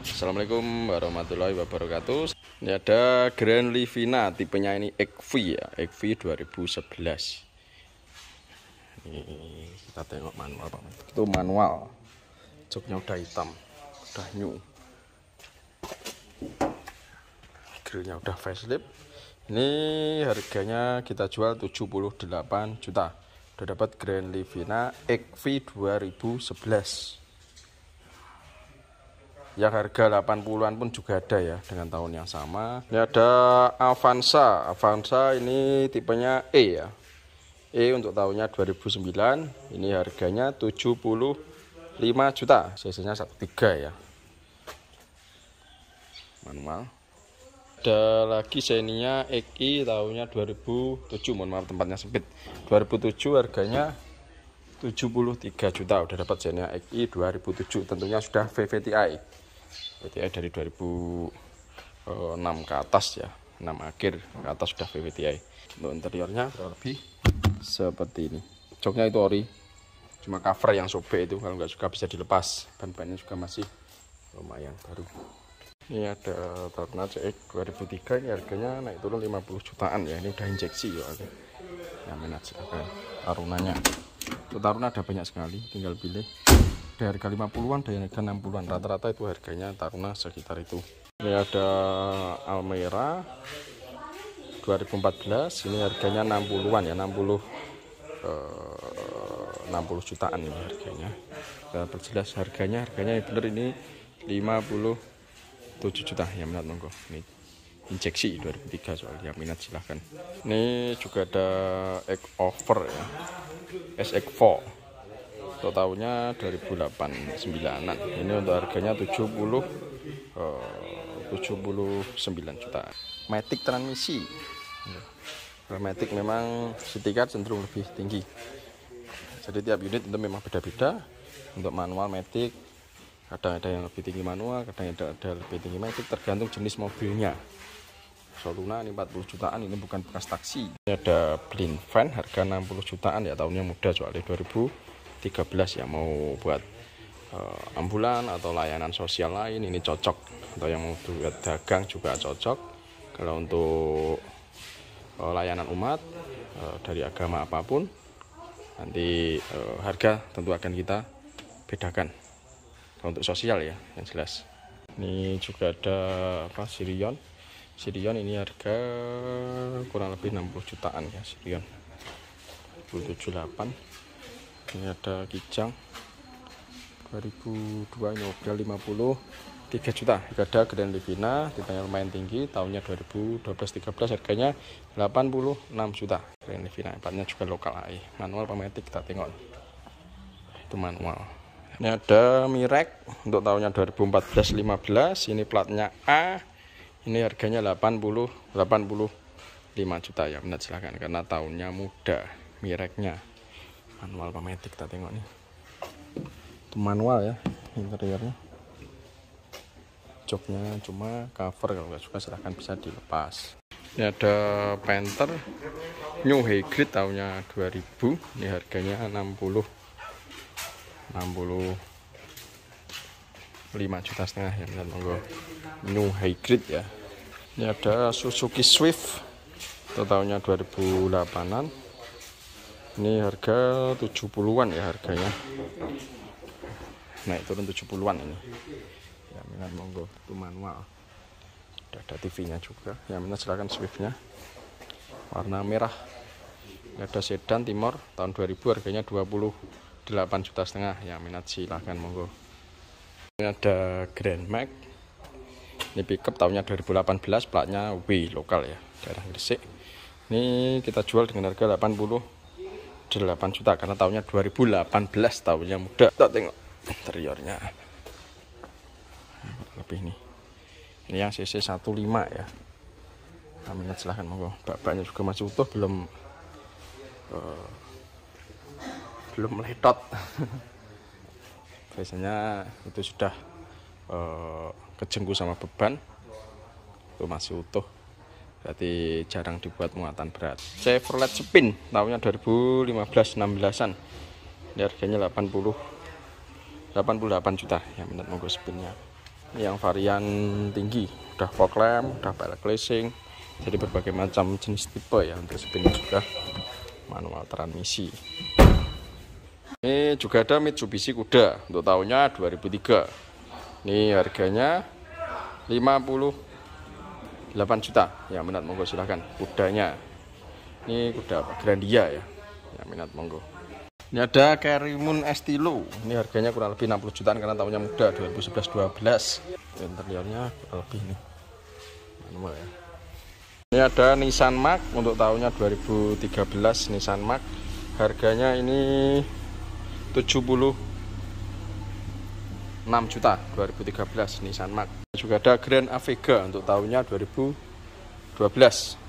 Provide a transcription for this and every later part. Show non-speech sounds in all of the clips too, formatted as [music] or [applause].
Assalamualaikum warahmatullahi wabarakatuh. Ini ada Grand Livina Tipenya ini XV ya XV 2011 Ini kita tengok manual Pak. Itu manual. Joknya udah hitam Udah new. Grillnya udah facelift. Ini harganya kita jual 78 juta. Udah dapat Grand Livina XV 2011 yang harga 80-an pun juga ada ya dengan tahun yang sama. Ini ada Avanza. Avanza ini tipenya E ya. E untuk tahunnya 2009. Ini harganya 75 juta. CC-nya 13 ya. Manual. Ada lagi Xenia XI tahunnya 2007. Mohon maaf tempatnya sempit. 2007 harganya 73 juta udah dapat Xenia XI 2007 tentunya sudah VVTi VVTi dari 2006 ke atas ya. 6 akhir ke atas sudah VVTi untuk interiornya kurang lebih. seperti ini. Joknya itu ori. Cuma cover yang sobek itu kalau nggak suka bisa dilepas. Ban-bannya juga masih lumayan baru. Ini ada Taruna CX 2003 ini harganya naik turun 50 jutaan ya. Ini udah injeksi ya ya minat silakan tarunanya. Untuk taruna ada banyak sekali tinggal pilih di harga 50-an dan harga 60-an rata-rata itu harganya Taruna sekitar itu. Ini ada Almera 2014 ini harganya 60-an ya 60 60 eh, jutaan ini harganya. Kita perjelas harganya harganya yang benar ini 57 juta ya minat monggo. Ini injeksi 2003 soalnya ya, minat silahkan. Ini juga ada egg over ya SX4 totalnya 2008 an ini untuk harganya 70 uh, 79 juta Matic transmisi. Iya. Matic memang setingkat cenderung lebih tinggi. Jadi tiap unit itu memang beda-beda. Untuk manual Matic kadang ada yang lebih tinggi manual kadang ada, yang lebih tinggi Matic tergantung jenis mobilnya. Soluna ini 40 jutaan ini bukan bekas taksi. Ini ada blind fan harga 60 jutaan ya tahunnya muda soalnya 2000 13 ya mau buat uh, ambulan atau layanan sosial lain ini cocok. Atau yang mau buat dagang juga cocok. Kalau untuk uh, layanan umat uh, dari agama apa pun nanti uh, harga tentu akan kita bedakan. Untuk sosial ya yang jelas. Ini juga ada apa Sirion. Sirion ini harga kurang lebih 60 jutaan ya Sirion. 78 ini ada kijang. 2002 ini mobil 50 3 juta. Ada Grand Livina. Titanya lumayan tinggi. Tahunnya 2012-13 harganya 86 juta. Grand Livina empatnya juga lokal AI manual pemetik kita tengok. Itu manual. Ini ada Mirek untuk tahunnya 2014-15 ini platnya A. Ini harganya 80 85 juta. Ya benar silahkan. Karena tahunnya muda Mireknya manual pemetik kita tengok nih itu manual ya interiornya. Joknya cuma cover kalau nggak suka silahkan bisa dilepas. Ini ada Panther New Grade tahunnya 2000 ini harganya 60 60 5 juta setengah ya lihat monggo. New Grade ya. Ini ada Suzuki Swift itu tahunnya 2008an ini harga 70-an ya harganya. Naik turun 70-an ini. Ya minat monggo itu manual. Udah ada TV nya juga. Ya minat silahkan Swiftnya. Warna merah. Ini ada sedan timur tahun 2000 harganya 28 juta setengah. Ya minat silahkan monggo. Ini ada Grand Max ini pickup tahunnya 2018 platnya W lokal ya daerah Gresik. Ini kita jual dengan harga 80 8 juta karena tahunnya 2018 tahunnya muda. Kita tengok interiornya. Lebih ini ini yang CC 15 ya. Aminat silahkan monggo. Bapaknya juga masih utuh belum uh, belum meletot. [laughs] Biasanya itu sudah uh, kejengku sama beban. Itu masih utuh berarti jarang dibuat muatan berat. Chevrolet Spin tahunnya 2015 16an ini harganya 80 88 juta. Ya minat monggo spinnya. Ini yang varian tinggi. Udah fog lamp udah pelek racing jadi berbagai macam jenis tipe ya untuk spin juga manual transmisi. Ini juga ada Mitsubishi Kuda untuk tahunnya 2003 ini harganya 58 juta. Yang minat monggo silahkan kudanya. Ini kuda apa? Grandia ya? Yang minat monggo. Ini ada Kerimun Estilo. Ini harganya kurang lebih 60 jutaan karena tahunnya muda 2011-12 interiornya kurang lebih ini. Manual ya. Ini ada Nissan Mark untuk tahunnya 2013 Nissan Mark. Harganya ini 76 juta 2013 Nissan Mark. Juga ada Grand Avega untuk tahunnya 2012.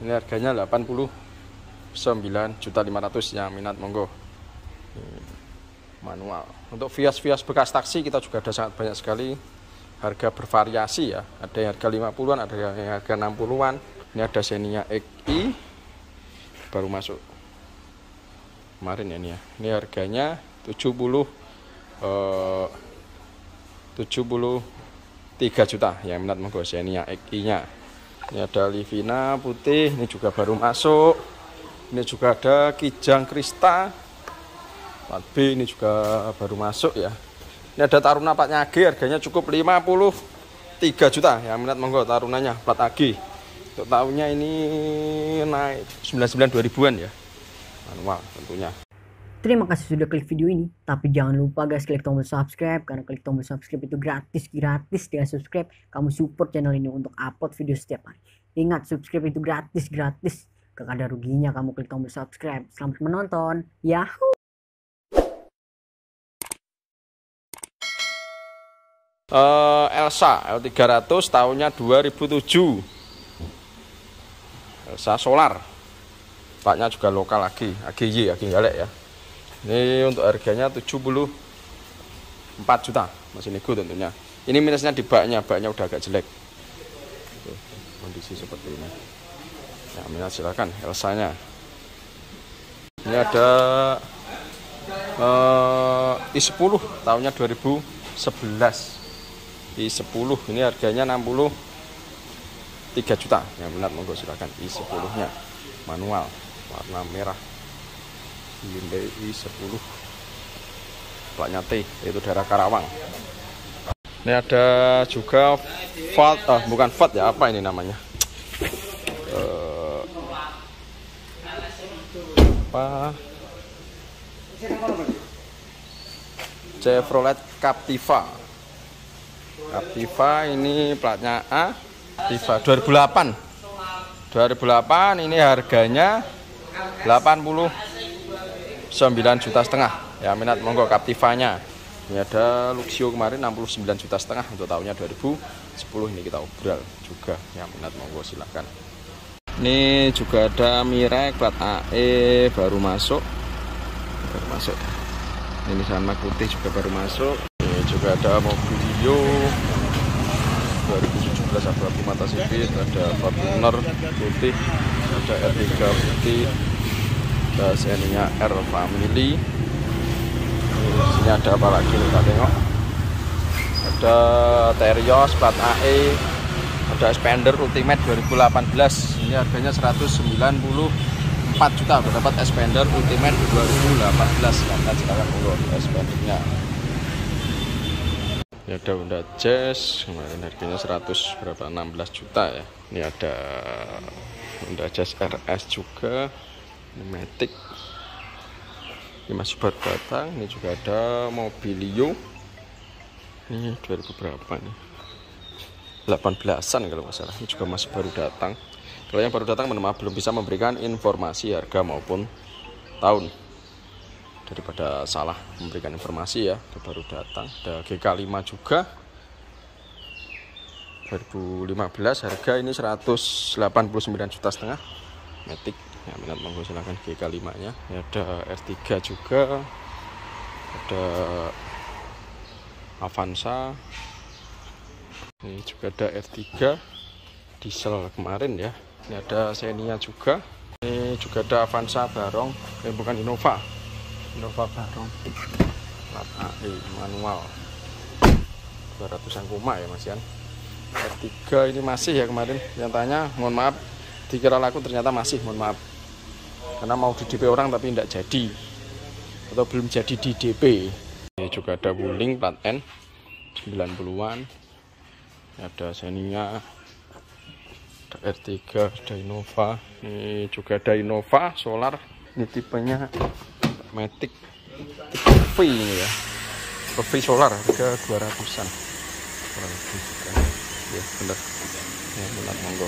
Ini harganya 89 juta 500 yang minat monggo. Manual. Untuk Vias-Vias bekas taksi kita juga ada sangat banyak sekali. Harga bervariasi ya. Ada yang harga 50-an, ada yang harga 60-an ini ada Xenia XI baru masuk kemarin ya ini ya ini harganya 70 eh, 73 juta. Yang minat monggo Xenia XI nya ini ada Livina putih ini juga baru masuk. Ini juga ada Kijang Krista. 4B ini juga baru masuk ya. Ini ada Taruna Pak Nyage harganya cukup 53 juta. Yang minat monggo tarunanya plat AG untuk tahunnya ini naik 99 2000-an ya. Manual tentunya Terima kasih sudah klik video ini. Tapi jangan lupa guys klik tombol subscribe karena klik tombol subscribe itu gratis gratis dengan subscribe kamu support channel ini untuk upload video setiap hari. Ingat subscribe itu gratis gratis. Gak ada ruginya kamu klik tombol subscribe. Selamat menonton. Yahoo. Uh, Elsa L300 tahunnya 2007 Elsa Solar Paknya juga lokal lagi AGY AGY Galek ya ini untuk harganya 74 juta masih nego tentunya. Ini minusnya di baknya baknya udah agak jelek. Kondisi seperti ini. Ya minat silakan Elsa nya ini ada uh, i10 tahunnya 2011 i10 ini harganya 60 3 juta. Yang minat monggo silakan. I10 nya manual warna merah Hyundai i10 platnya T yaitu daerah Karawang. Ini ada juga Ford ah, bukan Ford ya apa ini namanya? Uh, apa? Chevrolet Captiva. Captiva ini platnya A Tifa 2008 2008 ini harganya 89 juta setengah. Ya minat monggo Captivanya. Ini ada Luxio kemarin 69 juta setengah untuk tahunnya 2010 ini kita obrol juga. Ya minat monggo silahkan ini juga ada Mirek plat AE baru masuk. Baru masuk. Ini sama putih juga baru masuk. Ini juga ada Mobilio. 2017 abu-abu mata sipit ada Fortuner putih ada R3 putih ada Xenia R Family. Sini ada apa lagi? Kita tengok. Ada Terios plat AE ada Spender Ultimate 2018 ini harganya 194 juta. Berdapat Spender Ultimate 2018 silahkan silakan ulur Spendernya. Ini ada Honda Jazz. Kemarin harganya 100 berapa? 16 juta ya. Ini ada Honda Jazz RS juga ini Matic. Ini masih baru datang ini juga ada Mobilio. Ini 2000 berapa nih 18an kalau nggak salah. Ini juga masih baru datang. Kalau yang baru datang mohon belum bisa memberikan informasi harga maupun tahun. Daripada salah memberikan informasi ya baru datang. Ada GK5 juga. 2015 harga ini 189 juta setengah. Matic ya minat monggo silahkan GK5 nya. Ini ada R3 juga. Ada Avanza. Ini juga ada R3 diesel kemarin ya. Ini ada Xenia juga. Ini juga ada Avanza Barong. Ini bukan Innova. Innova Barong. Plat AE manual. 200an koma ya mas Yan. R3 ini masih ya kemarin. Yang tanya mohon maaf. Dikira laku ternyata masih mohon maaf karena mau di DP orang tapi tidak jadi. Atau belum jadi di DP ini juga ada wuling plat N 90-an ada Xenia ada R3 ada Innova. Ini juga ada Innova solar. Ini tipenya Matic. V ini ya. V solar harga 200an kurang lebih ya benar. Ya benar monggo.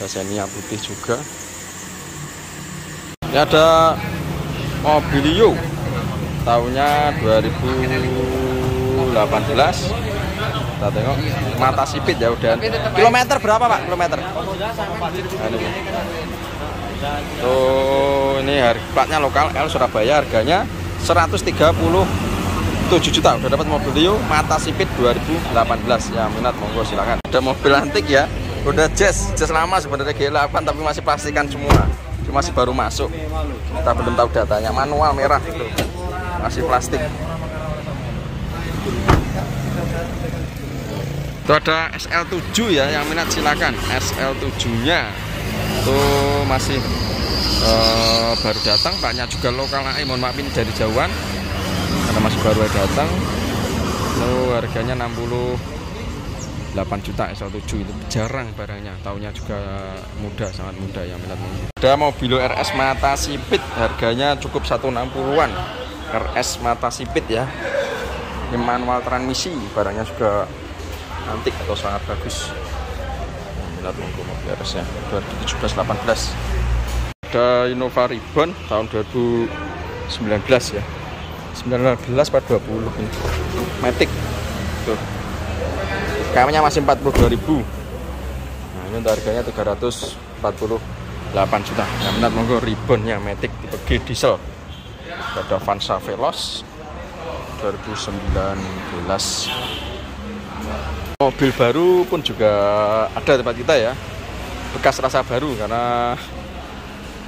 Ada Xenia putih juga ini ada Mobilio tahunnya 2018 kita tengok mata sipit ya udah. Kilometer berapa pak? Kilometer? Nah, ini. tuh ini harga platnya lokal L Surabaya harganya 137 juta. Udah dapat mobil Leo mata sipit 2018 ya minat monggo silakan. Ada mobil antik ya. Udah jazz jazz lama sebenarnya G8 tapi masih plastikan semua cuma masih baru masuk. Kita belum tahu datanya. Manual merah. Itu masih plastik. Itu ada SL7 ya yang minat silakan. SL7 nya itu masih uh, baru datang. Banyak juga lokal. AI mohon maaf ini dari jauhan. Karena masih baru datang. Itu harganya 68 juta SL7 itu jarang barangnya. Tahunnya juga muda sangat muda yang minat mobil ada mobil RS mata sipit harganya cukup 160-an RS mata sipit ya. Ini manual transmisi barangnya juga antik atau sangat bagus. Minat monggo mobil RS nya 2017-18 ada Innova Ribbon tahun 2019 ya. 19 pada 20 ini. Matic. Tuh kayaknya masih 42.000 nah ini untuk harganya 348 juta. Ya minat monggo Ribbonnya Matic tipe G diesel. Ada Vansa Veloz 2019 mobil baru pun juga ada tempat kita ya. Bekas rasa baru karena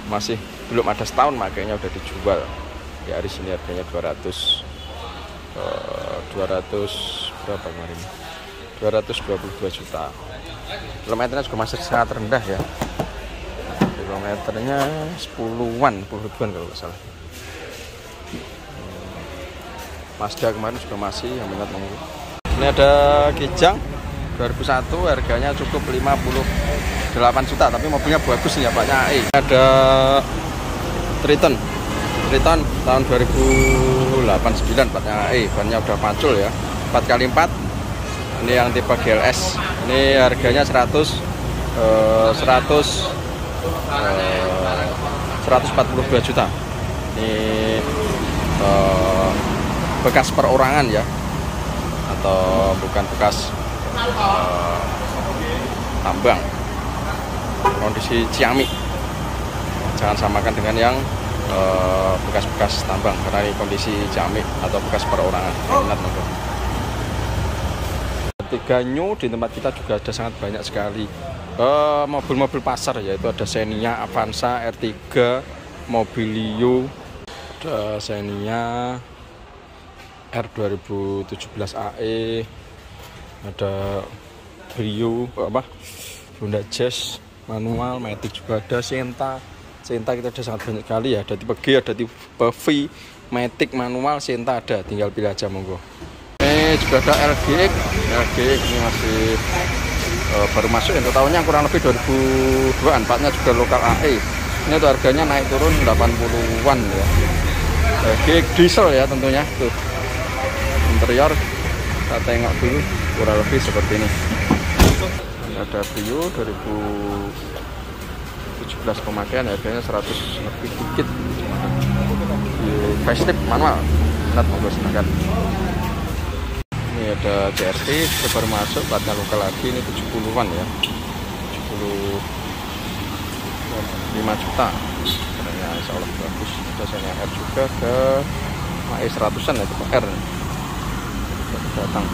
masih belum ada setahun makanya udah dijual. Ya hari sini harganya 200 uh, 200 berapa kemarin 222 juta. Kilometernya juga masih sangat rendah ya. Kilometernya 10-an 10 ribuan kalau nggak salah. Mazda kemarin juga masih yang minat monggo ini ada Kijang 2001 harganya cukup 58 juta tapi mobilnya bagus ya Pak AE ada Triton. Triton tahun 2089 platnya AE bannya udah macul ya. 4x4 ini yang tipe GLS ini harganya 100 eh, 100 eh, 142 juta. Ini eh, bekas perorangan ya. Atau bukan bekas uh, tambang. Kondisi Ciamik. Jangan samakan dengan yang bekas-bekas uh, tambang karena ini kondisi Ciamik atau bekas perorangan. Ingat tiga new di tempat kita juga ada sangat banyak sekali. Mobil-mobil uh, pasar yaitu ada Xenia Avanza R3 Mobilio ada Xenia R 2017 AE ada Brio apa? Honda Jazz manual Matic juga ada Senta. Senta kita ada sangat banyak kali ya. Ada tipe G ada tipe V Matic manual Senta ada. Tinggal pilih aja monggo ini juga ada LGX LGX ini masih uh, baru masuk. Untuk tahunnya kurang lebih 2002 empatnya juga lokal AE ini tuh harganya naik turun 80-an ya. LGX diesel ya tentunya. Tuh. Interior kita tengok dulu. Kurang lebih seperti ini. Ada Brio 2017 pemakaian. Harganya 100 lebih dikit. Di facelift manual. Lihat monggo silakan ini ada CRT baru masuk platnya lokal lagi ini 70-an ya. 75 juta. Karena insya Allah bagus. Ada R juga ke AE 100an ya tipe R. Datang.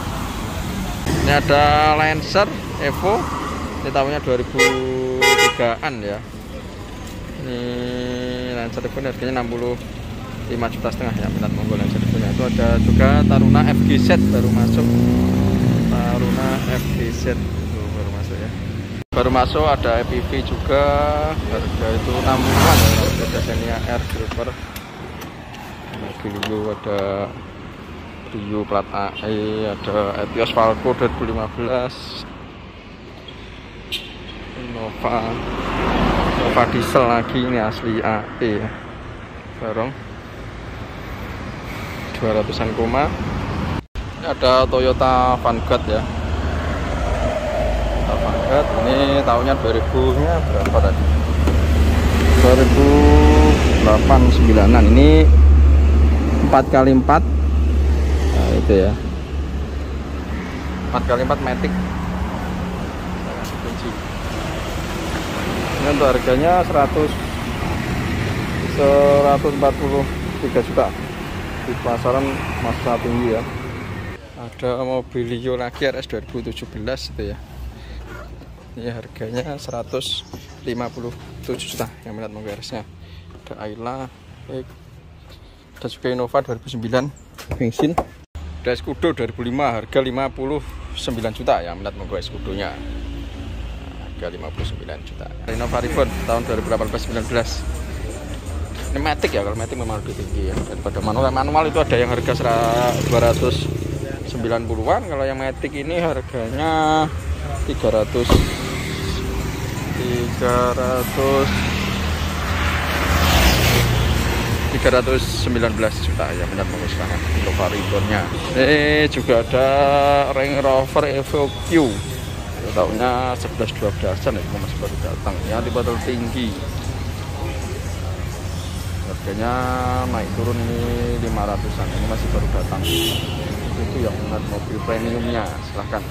Ini ada Lancer Evo. Ini tahunnya 2003an ya. Ini Lancer Evo ini harganya 65 juta setengah ya minat monggo Lancer itu ada juga Taruna FGZ baru masuk. Taruna FGZ itu baru masuk ya. Baru masuk ada EPV juga harga itu 6 ada Xenia R Silver lagi dulu ada Rio plat AE ada Etios Falco 2015 Nova Nova diesel lagi ini asli AE ya. bareng. 200an koma. Ini ada Toyota Vanguard ya. Toyota Vanguard ini tahunnya 2000 nya berapa tadi? 2008-9an ini 4 kali 4 nah itu ya. 4 kali 4 Matic. Ini untuk harganya 100 143 juta di pasaran masa tinggi ya. Ada mobilio lagi RS 2017 itu ya. Ini harganya 157 juta yang melihat mobil RS nya ada Ayla ada juga Innova 2009 bensin. Ada Escudo 2005 harga 59 juta ya melihat mobil Escudo nya harga 59 juta. Innova Reborn tahun 2018-19 ini matic ya kalau matic memang lebih tinggi ya. Daripada manual. Manual itu ada yang harga 290-an kalau yang matic ini harganya 300 300 319 juta ya benar mengusahakan untuk variabelnya. Ini juga ada Range Rover Evo Q. Tahunnya 11 12 an ya masih baru datang. Ya botol tinggi harganya naik turun ini 500an ini masih baru datang. Itu yang mobil premiumnya. Silahkan